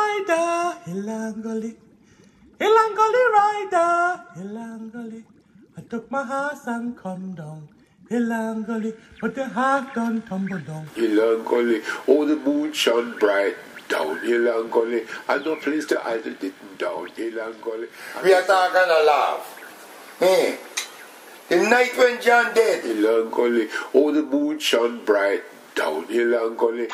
rider, Ilangoli. Ilangoli rider, ilangoli. I took my horse and come down. ilangoli. but the heart don't tumble down. ilangoli. oh the moon shone bright. Down ilangoli. I no place to hide it didn't down ilangoli. We are talking a laugh. Hey, the night when John dead. ilangoli. oh the moon shone bright. Down ilangoli.